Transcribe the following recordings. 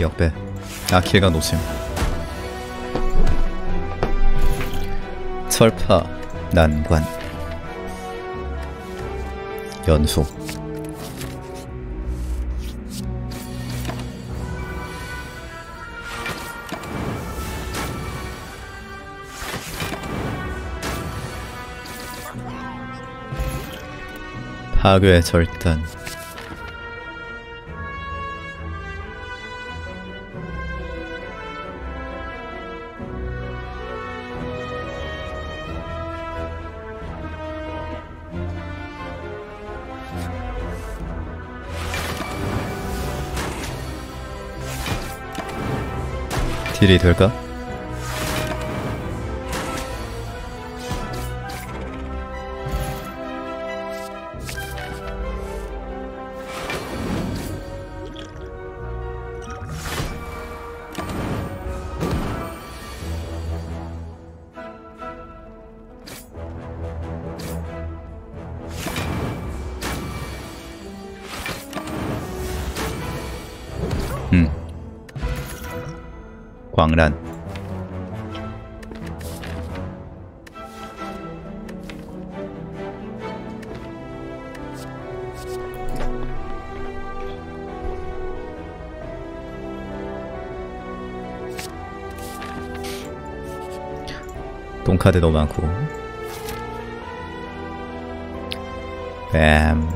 역배 아키가 노심. 설파 난관. 연소. 파괴 절단 딜이 될까? 광란. 너무 많고. 뱀.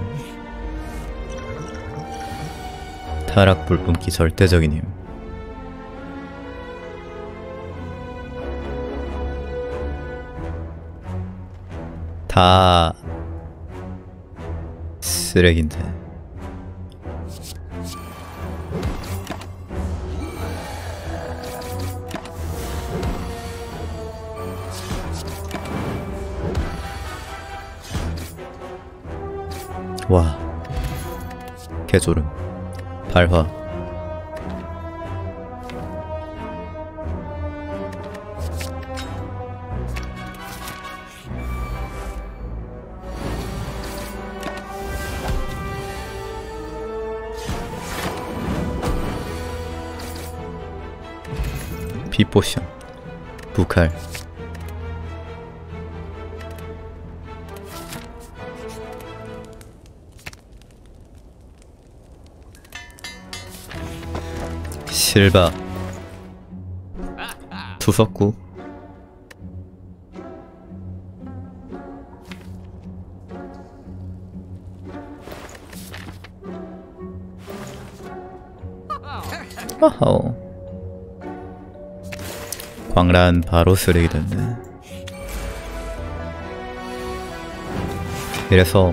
타락 불뿜기 절대적인 힘 다 쓰레기인데. 와. 개소름. 발화 포션 부칼. 실바 투석구. 어허 광란 바로 쓰레기 됐네. 이래서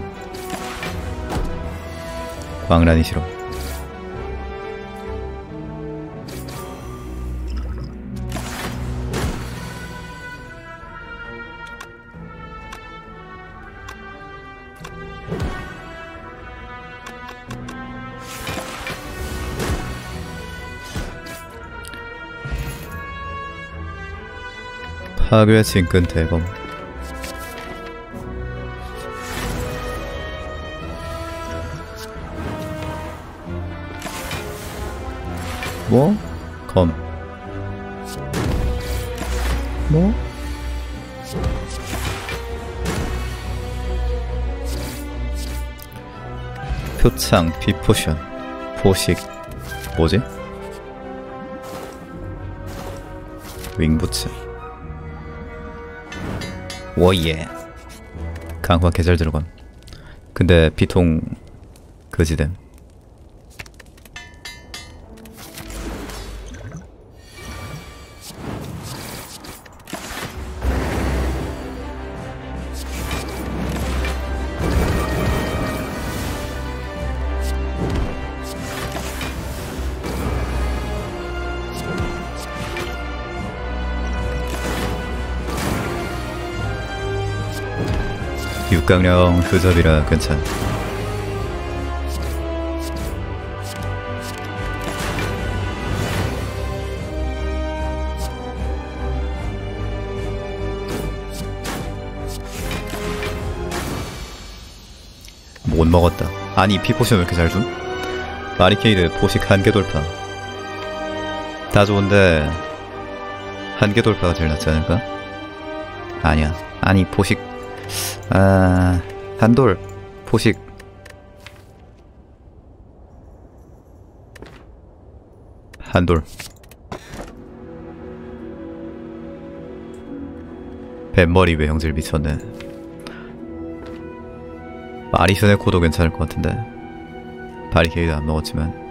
광란이 싫어 파괴 진근 대검 뭐? 검 뭐? 표창 비포션 포식 뭐지? 윙부츠 워예 강화 계절 들어감 근데 비통 그지됨 육강령 흐접이라 괜찮 못 먹었다 아니 피포션 왜 이렇게 잘 줌? 마리케이드 포식 한개 돌파 다 좋은데 한계 돌파가 제일 낫지 않을까? 아니야. 아니 포식. 아 한돌 포식. 한돌. 뱃머리 외형질 미쳤네. 마리션의 코도 괜찮을 것 같은데. 바리케이드 안 먹었지만.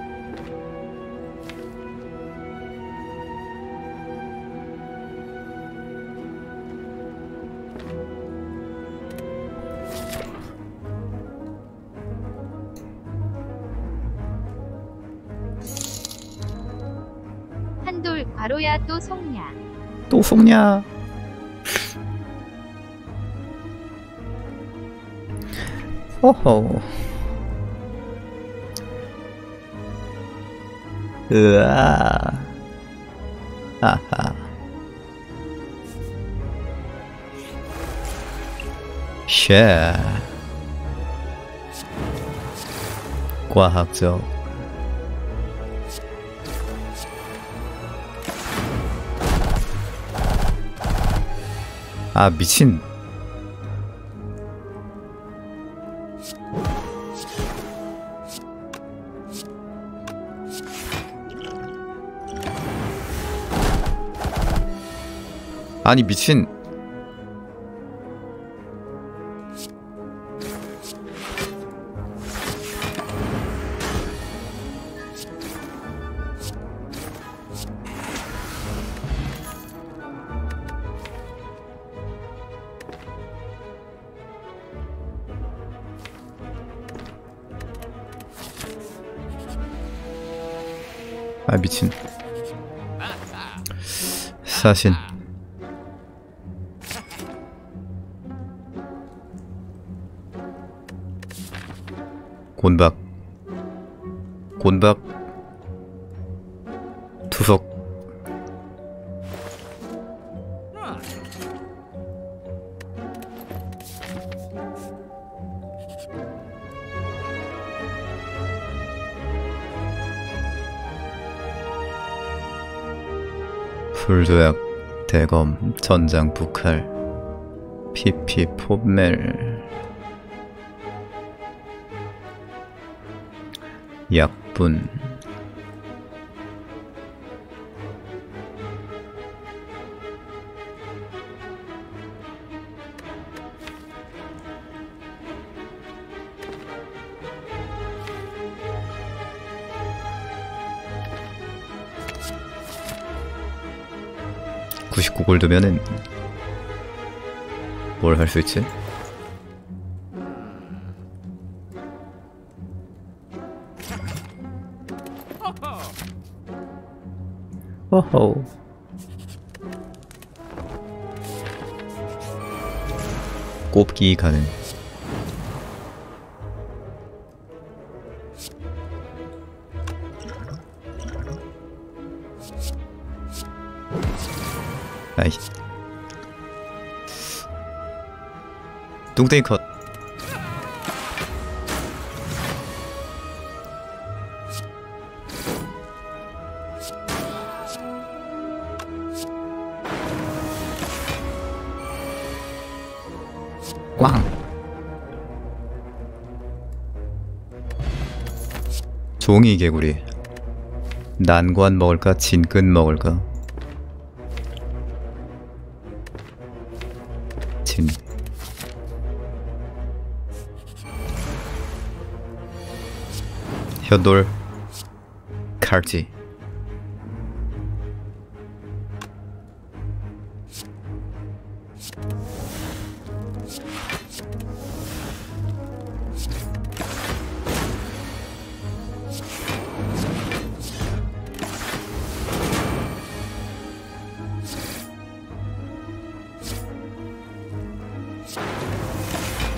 또 속냐? 호호. 으아. 아하. 쉐. 과학적. 아 미친. 아니 미친 사신. 곤박. 곤박. 투석 불도약 대검 전장 북할 PP 포멜. 약분 (99 골드면은) 뭘 할 수 있지? 호호 꼽기 가능 뚱땡이 컷. 꽝. 종이 개구리. 난관 먹을까? 진근 먹을까 현돌. 칼지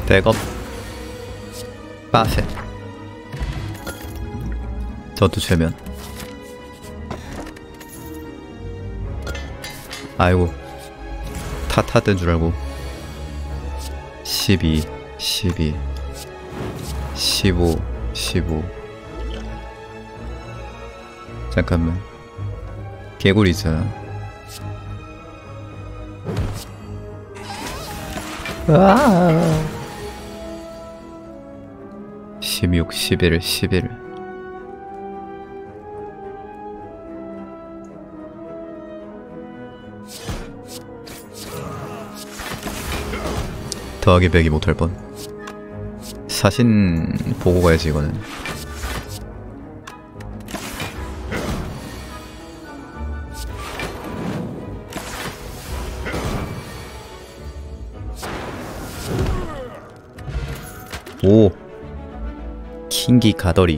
백업. 빠세 저도 최면 아이고 타타 된 줄 알고 12 12 15 15 잠깐만 개구리 있잖아. 아. 16, 11, 11. 더하기 100이 못할 뻔. 사신 보고 가야지 이거는. 오 킹기 가더리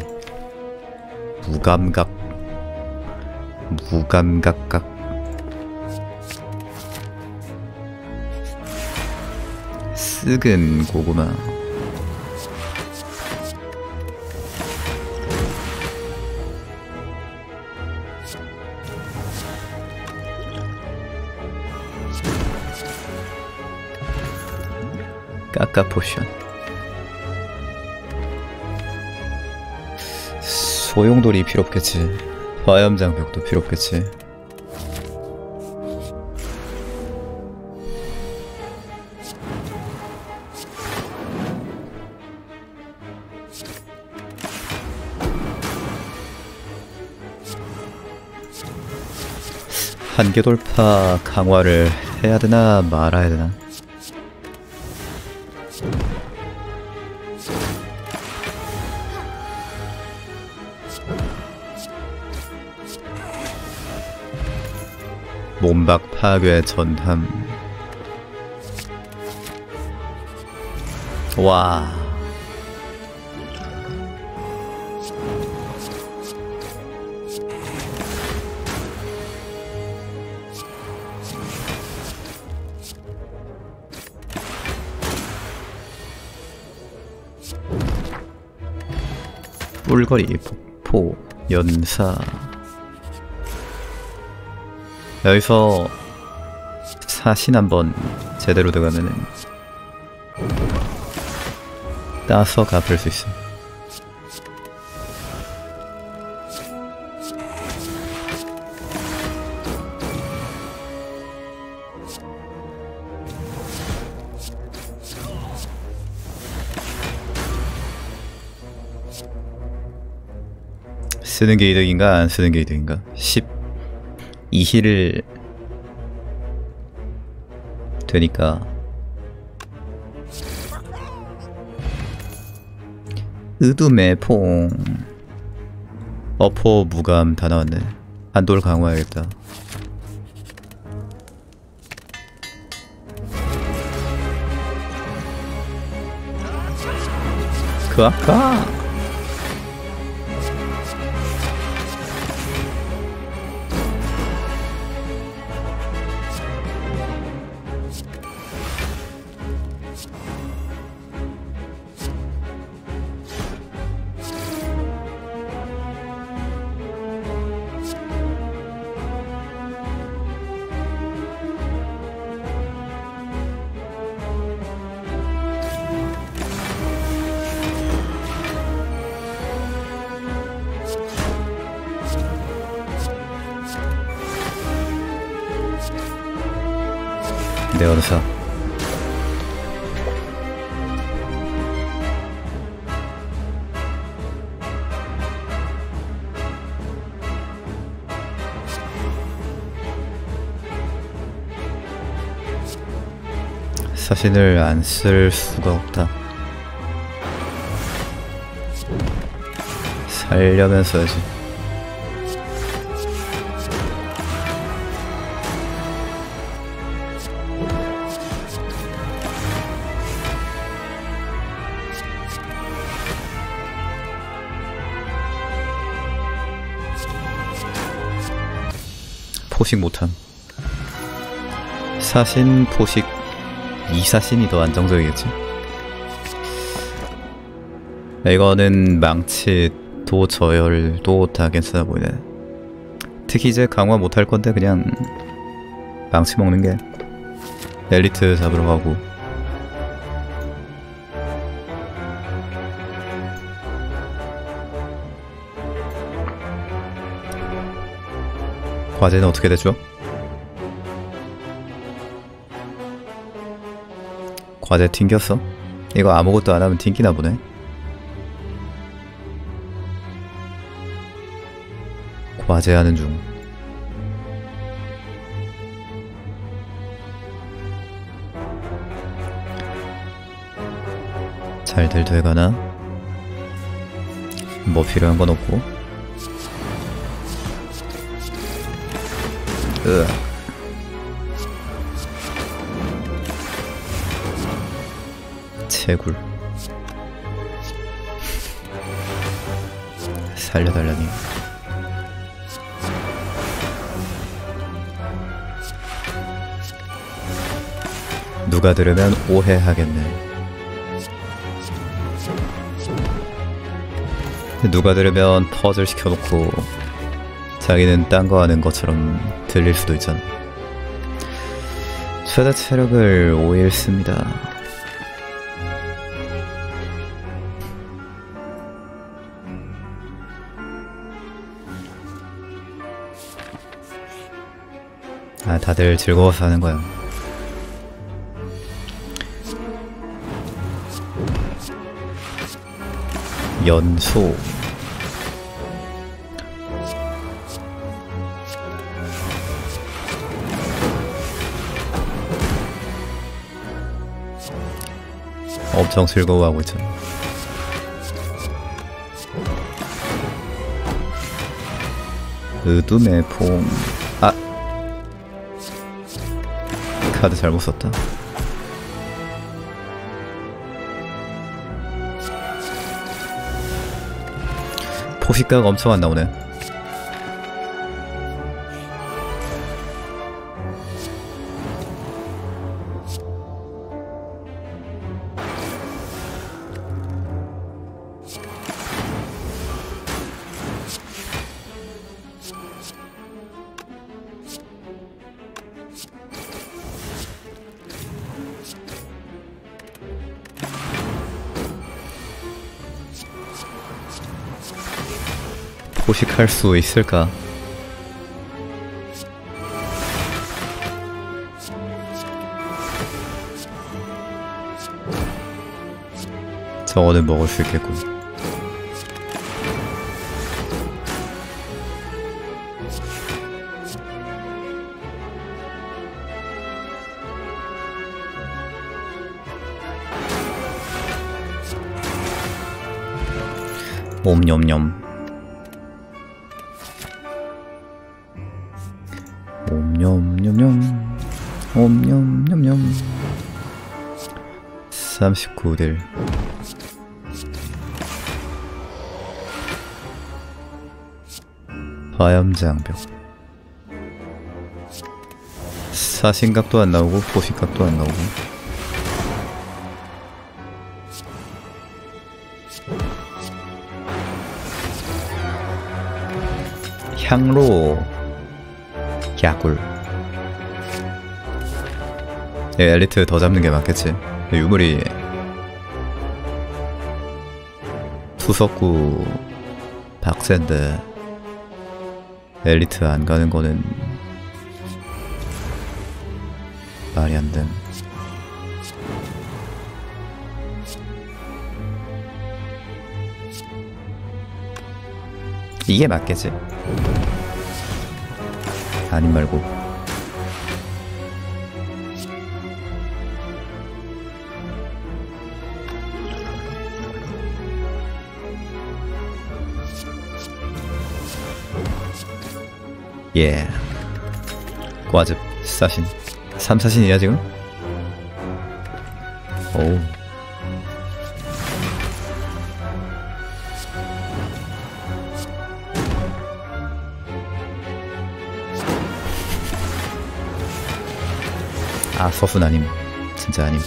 무감각 무감각각 쓱은 고구마 까까 포션. 소용돌이 필요 없겠지. 화염장벽도 필요 없겠지 한계 돌파 강화를 해야 되나 말아야 되나? 몸박 파괴 전함. 와 뿔거리 폭포 연사 여기서 사신 한번 제대로 들어가면은 따서 갚을 수 있어. 쓰는 게 이득인가 안 쓰는 게 이득인가? 10 2힐을 되니까. 의두매 퐁 어포 무감 다 나왔네. 한돌 강화해야겠다. 그 아까 내 언사 사신을 안 쓸 수가 없다. 살려면 써야지 포식 못함. 사신 포식 이사신이 더 안정적이겠지? 이거는 망치 도 저열도 다 괜찮아 보이네. 특히 이제 강화 못할 건데 그냥 망치 먹는 게 엘리트 잡으러 가고 과제는 어떻게 됐죠? 과제 튕겼어? 이거 아무것도 안 하면 튕기나 보네. 과제하는 중. 잘들 돼가나? 뭐 필요한 건 없고. 으악. 채굴. 살려달라니. 누가 들으면 오해하겠네. 누가 들으면 퍼즐 시켜놓고 자기는 딴 거 하는 것처럼 들릴 수도 있잖아. 최대 체력을 5일 씁니다. 아, 다들 즐거워서 하는 거야. 연소 엄청 즐거워하고 있잖아. 의둠의 폼. 아! 카드 잘못 썼다. 포식가가 엄청 안 나오네. 포식할 수 있을까? 저거는 먹을 수 있겠군. 옴념념. 옴념념념 옴념념념 39딜 화염장벽. 사신각도 안 나오고 포신각도 안 나오고. 향로 야굴 예, 엘리트 더 잡는 게 맞겠지 유물이 수석구 박센데 엘리트 안 가는 거는 말이 안 됨. 이게 맞겠지? 아님 말고. 예. 과즙 사신 3사신이야 지금? 오 서순 아님. 진짜 아님.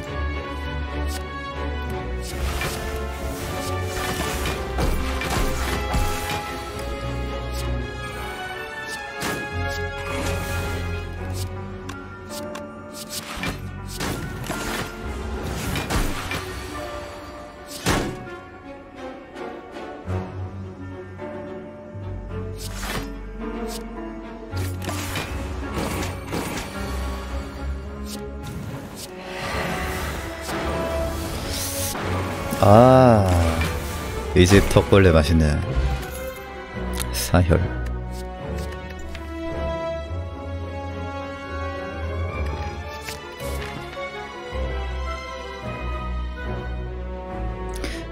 아, 이 집 턱벌레 맛있네. 사혈.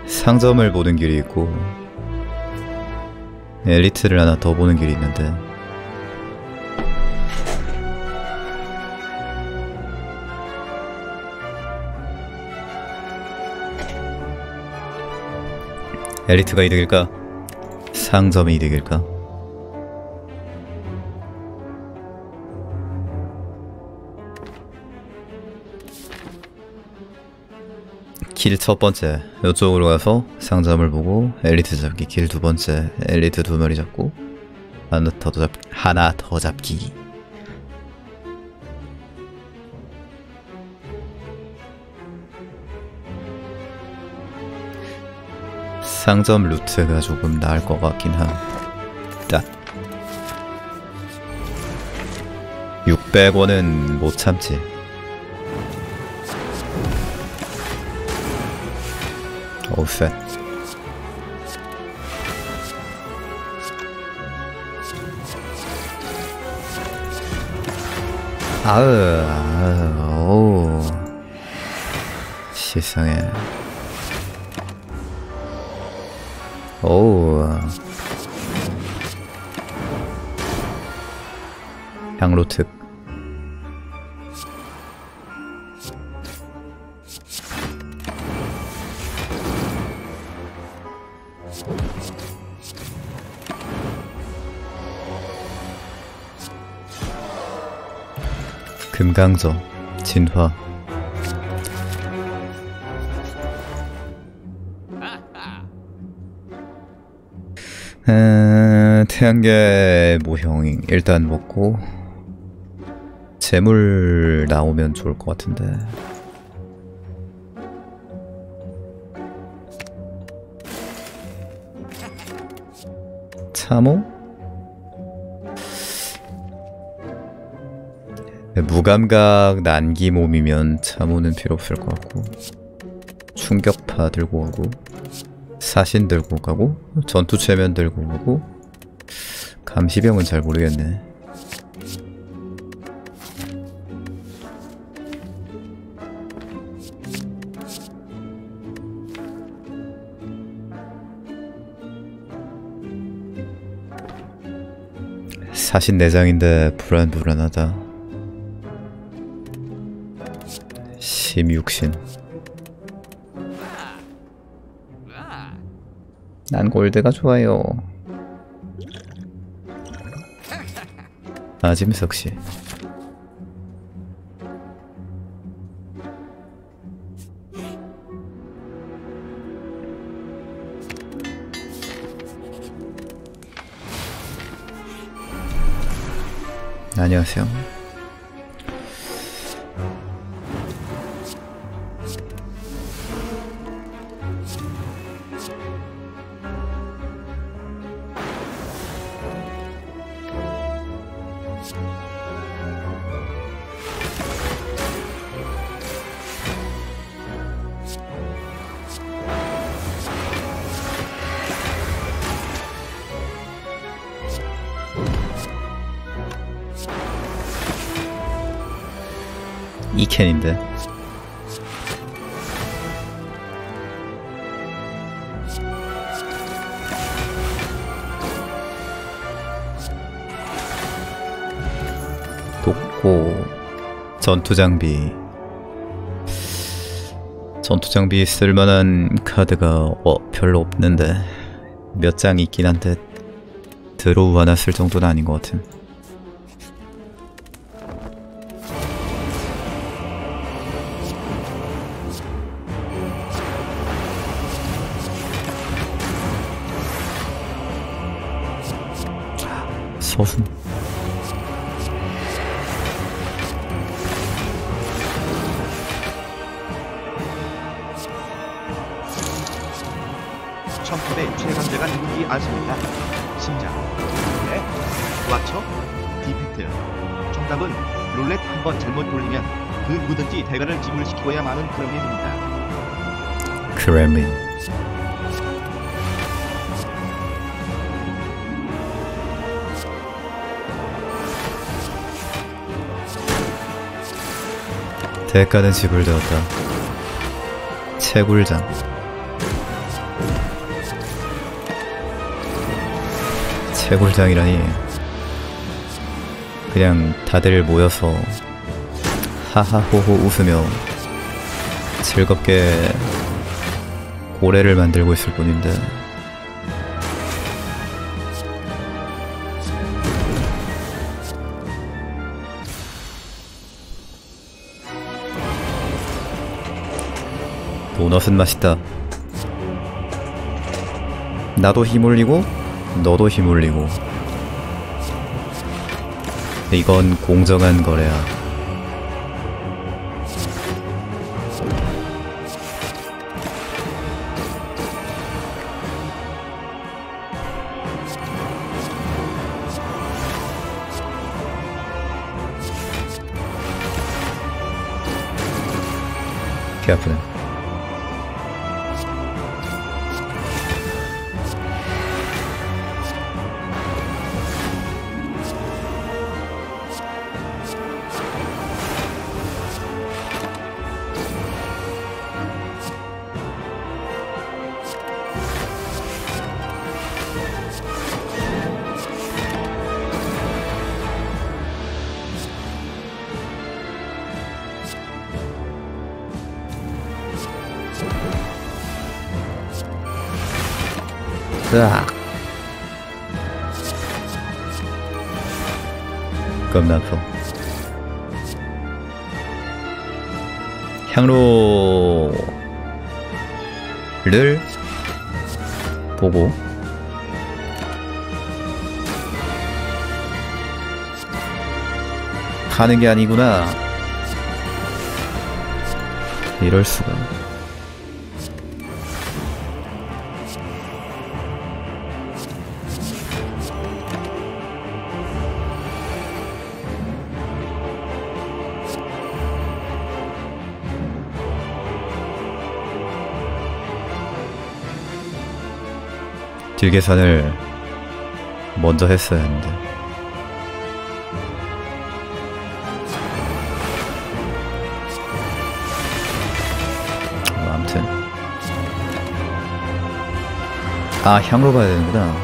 상점을 보는 길이 있고 엘리트를 하나 더 보는 길이 있는데 엘리트가 이득일까? 상점이 이득일까? 길 첫 번째 이쪽으로 가서 상점을 보고 엘리트 잡기 길 두 번째 엘리트 두 마리 잡고 하나 더잡 하나 더 잡기 상점 루트가 조금 나을 것 같긴 하다. 600원은 못 참지. 어우 쎄. 아으 아으 어우. 세상에 어우. 양로특. 금강저 진화 에, 태양계 모형 일단 먹고 재물 나오면 좋을 것 같은데 참호? 무감각 난기 몸이면 참호는 필요 없을 것 같고 충격파 들고 가고 사신 들고 가고 전투 최면 들고 가고 감시병은 잘 모르겠네. 사신 내장인데 불안불안하다. 심육신 난 골드가 좋아요. 아짐석 씨. 안녕하세요. 캔인데. 독고 전투 장비 전투 장비 쓸만한 카드가 어, 별로 없는데 몇 장 있긴 한데 드로우 하나 쓸 정도는 아닌 것 같음. 서순 청탑의 최강자가 누군지 아십니까? 심장. 네? 왓처? 디펙트. 정답은 룰렛 한 번 잘못 돌리면 그 누구든지 대가를 지불시키고야 마는 그런 일입니다. 크렘린 대가는 집을 되었다. 채굴장. 채굴장이라니. 그냥 다들 모여서 하하호호 웃으며 즐겁게 고래를 만들고 있을 뿐인데 도넛은 맛있다. 나도 힘 올리고 너도 힘 올리고. 이건 공정한 거래야. 개 아프네 아파 향로를 보고 가는 게 아니구나. 이럴 수가 딜 계산을 먼저 했어야 했는데 뭐 아무튼 아 향로 가야 되는구나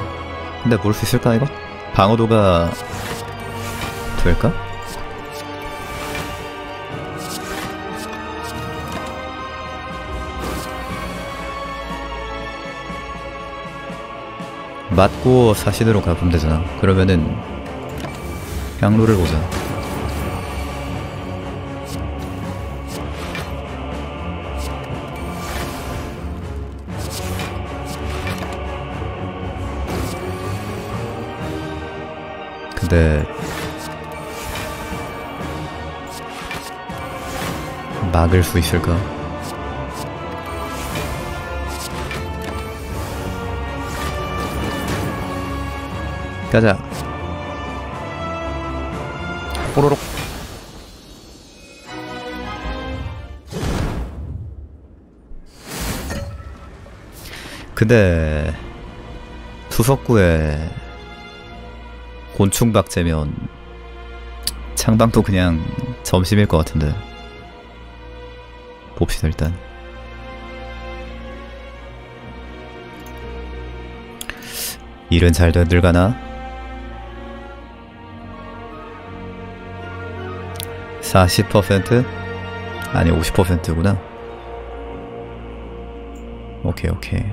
근데 볼수 있을까 이거? 방어도가 될까? 맞고 사신으로 가면 되잖아. 그러면은 향로를 보자. 근데 막을 수 있을까? 가자. 호로록. 근데 투석구에 곤충 박제면 창방도 그냥 점심일 것 같은데 봅시다 일단 일은 잘 되들 가나? 40% 아니 50%구나. 오케이 오케이.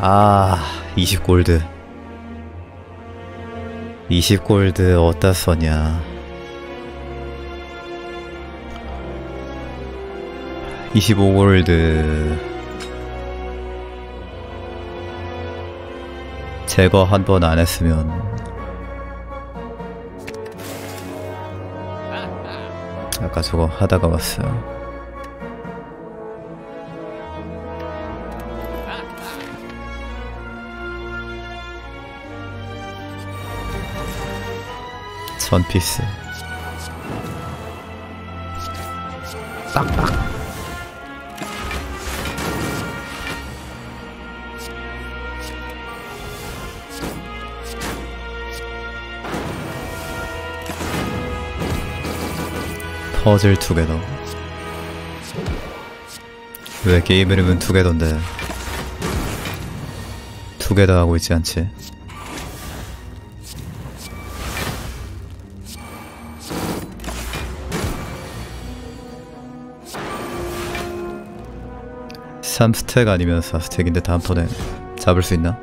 아 20골드. 20골드 어디다 써냐? 25골드 제거 한 번 안 했으면. 아까 저거 하다가 왔어요. 천피스. 빡빡. 퍼즐 투게더 왜 게임 이름은 투게더인데. 투게더 하고 있지 않지? 삼stack 아니면 4stack인데 다음 턴에 잡을 수 있나?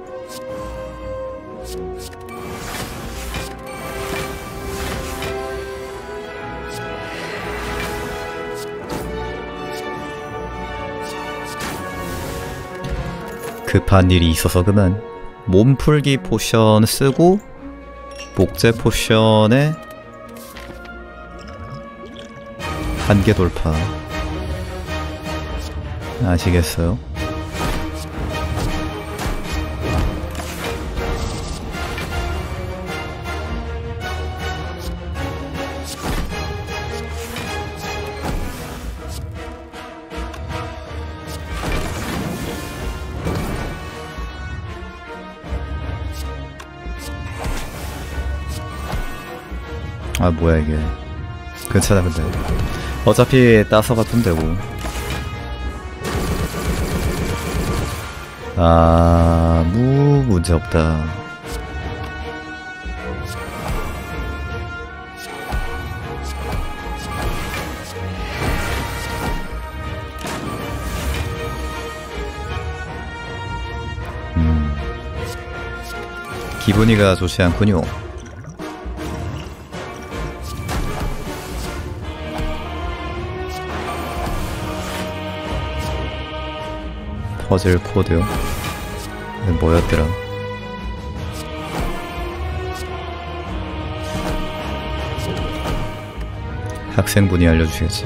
급한 일이 있어서 그만 몸풀기 potion 쓰고 복제 potion에 한계 돌파 아시겠어요? 뭐야 이게 괜찮아 근데 어차피 따서 같으면 되고. 아무 문제 없다. 음. 기분이가 좋지 않군요 퍼즐 코드요? 이게 뭐였더라? 학생분이 알려주시겠지.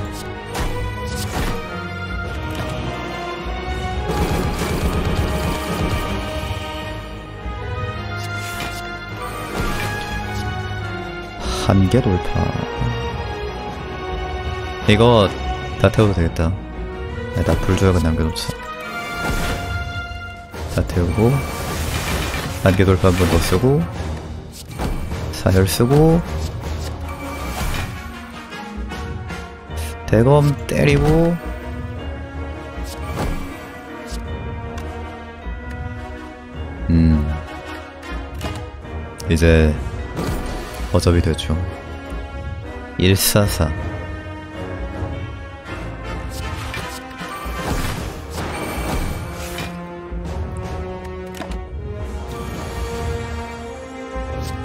한계 돌파. 이거 다 태워도 되겠다. 네, 나 불조약은 남겨놓자. 다 태우고 단계 돌파 한번 더 쓰고 사열 쓰고 대검 때리고 음 이제 어접이 되죠. 144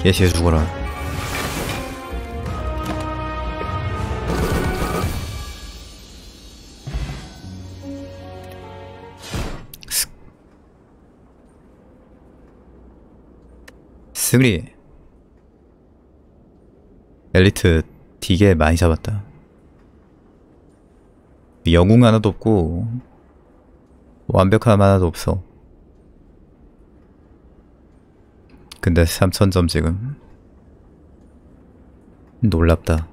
개시해 죽어라. 스- 승리. 엘리트 되게 많이 잡았다. 영웅 하나도 없고 완벽함 하나도 없어. 근데 3000점 지금 놀랍다